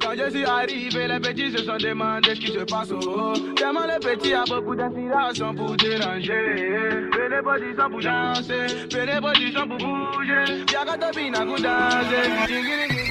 Quand je suis arrivé, les petits se sont demandés ce qui se passe. Oh, oh. Tellement les petits a beaucoup d'inspiration pour déranger. Venez pas du pour danser, venez pas du pour bouger. Y'a qu'à topin à vous danser.